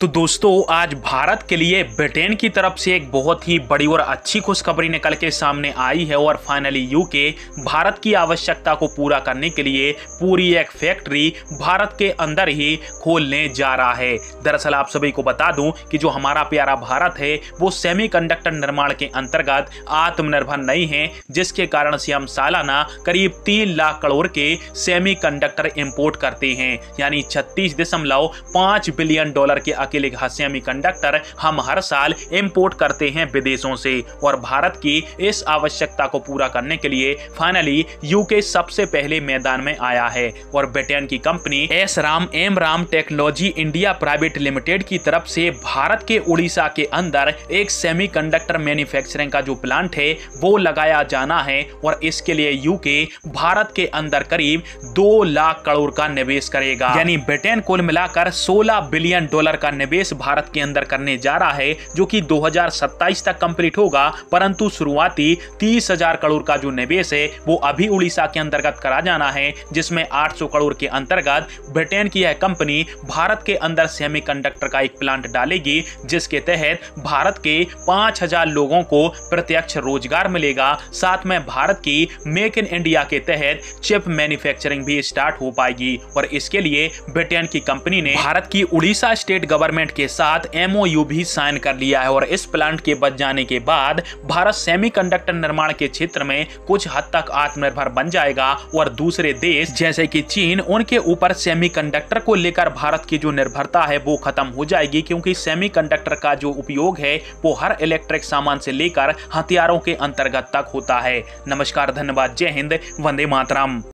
तो दोस्तों, आज भारत के लिए ब्रिटेन की तरफ़ से एक बहुत ही बड़ी और अच्छी खुशखबरी निकल के सामने आई है और फाइनली यूके भारत की आवश्यकता को पूरा करने के लिए पूरी एक फैक्ट्री भारत के अंदर ही खोलने जा रहा है। दरअसल आप सभी को बता दूँ कि जो हमारा प्यारा भारत है, वो सेमीकंडक्टर निर्माण के अंतर्गत आत्मनिर्भर नहीं है, जिसके कारण से हम सालाना करीब तीन लाख करोड़ के सेमीकंडक्टर इंपोर्ट करते हैं, यानी छत्तीस बिलियन डॉलर के अकेले सेमी कंडक्टर हम हर साल इम्पोर्ट करते हैं विदेशों से और भारत की इस आवश्यकता को पूरा करने के लिए फाइनली यूके सबसे पहले मैदान में आया है और ब्रिटेन की company S RAM M RAM technology India private limited की तरफ़ से भारत के उड़ीसा के अंदर एक सेमीकंडक्टर मैन्युफैक्चरिंग का जो प्लांट है, वो लगाया जाना है और इसके लिए यूके भारत के अंदर करीब दो लाख करोड़ का निवेश करेगा। यानी ब्रिटेन कुल मिलाकर 16 बिलियन डॉलर का निवेश भारत के अंदर करने जा रहा है, जो कि 2027 तक कंप्लीट होगा, परंतु शुरुआती तीस हज़ार करोड़ का जो निवेश है, वो अभी उड़ीसा के अंतर्गत करा जाना है, जिसमें 800 करोड़ के अंतर्गत ब्रिटेन की यह कंपनी भारत के अंदर सेमीकंडक्टर का एक प्लांट डालेगी, जिसके तहत भारत के 5000 लोगों को प्रत्यक्ष रोज़गार मिलेगा। साथ में भारत की मेक इन इंडिया के तहत चिप मैन्युफैक्चरिंग भी स्टार्ट हो पाएगी, और इसके लिए ब्रिटेन की कंपनी ने भारत की उड़ीसा स्टेट गवर्नमेंट के साथ एमओयू भी साइन कर लिया है और इस प्लांट के बच जाने के बाद भारत सेमीकंडक्टर निर्माण के क्षेत्र में कुछ हद तक आत्मनिर्भर बन जाएगा और दूसरे देश, जैसे कि चीन, उनके ऊपर सेमीकंडक्टर को लेकर भारत की जो निर्भरता है वो खत्म हो जाएगी, क्योंकि सेमीकंडक्टर का जो उपयोग है वो हर इलेक्ट्रिक सामान से लेकर हथियारों के अंतर्गत तक होता है। नमस्कार, धन्यवाद, जय हिंद, वंदे मातरम।